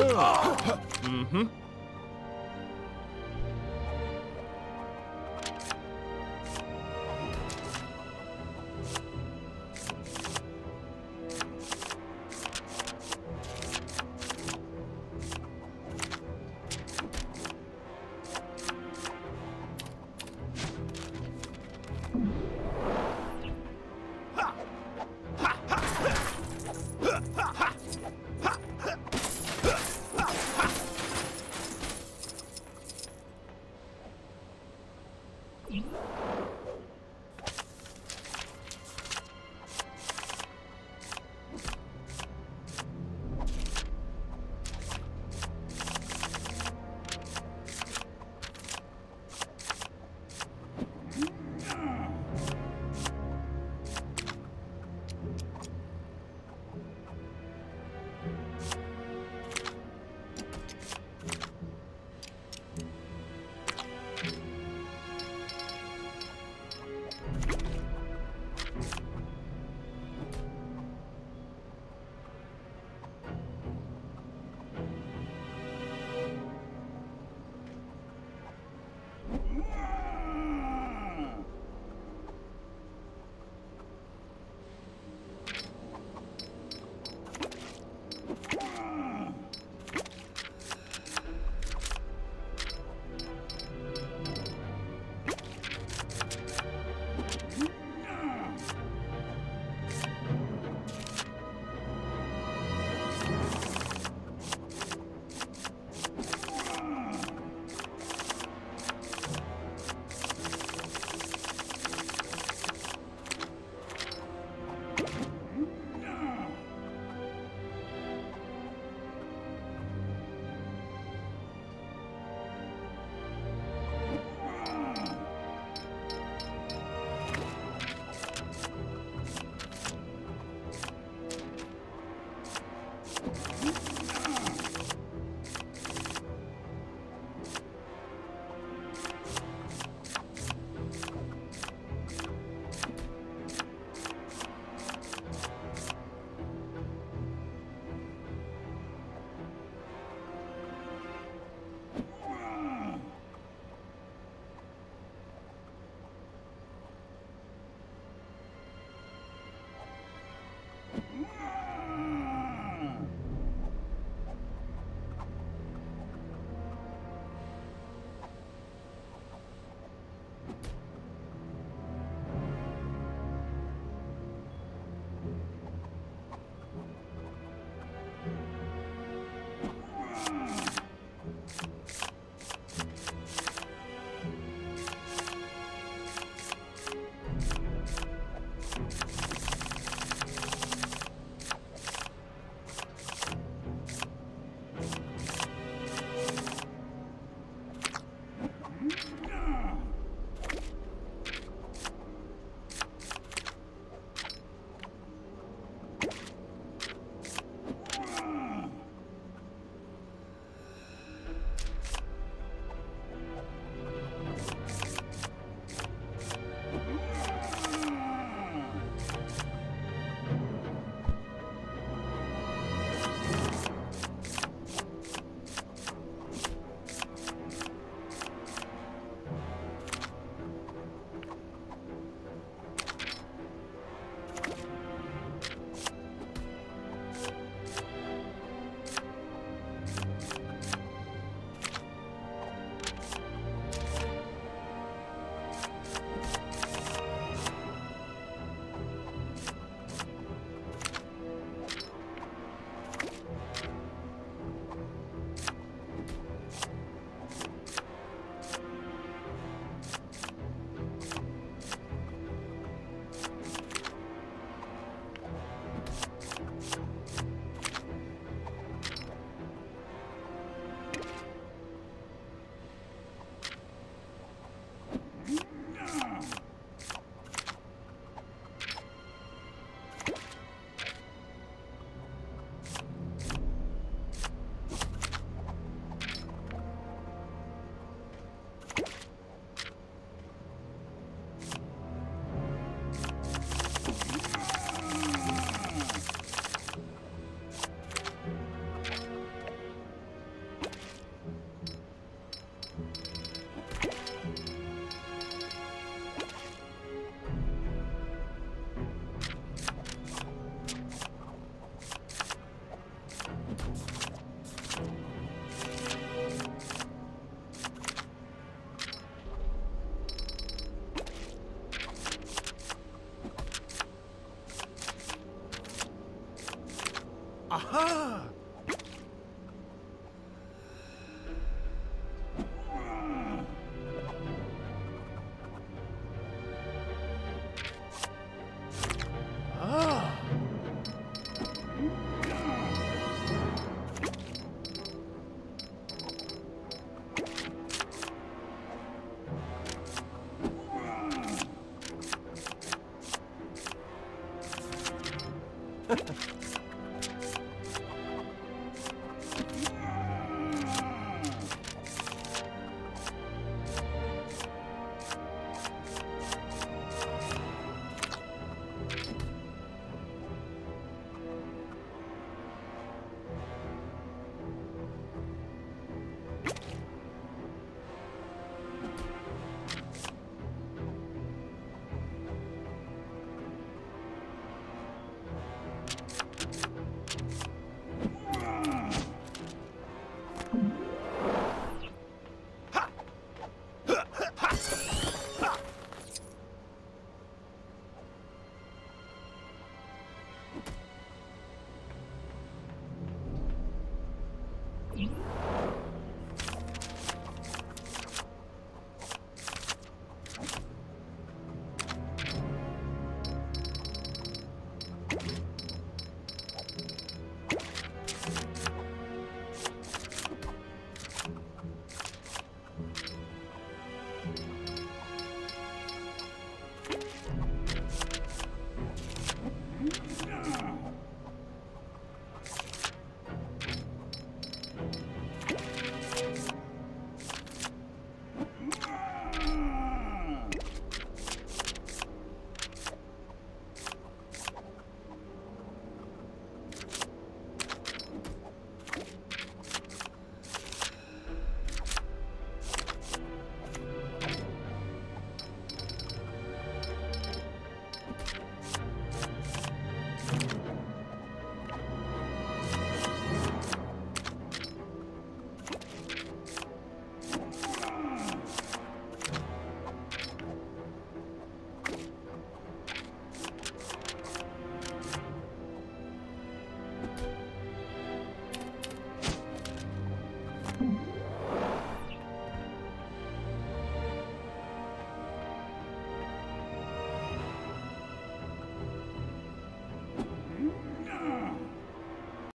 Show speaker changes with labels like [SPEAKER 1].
[SPEAKER 1] Mm-hmm.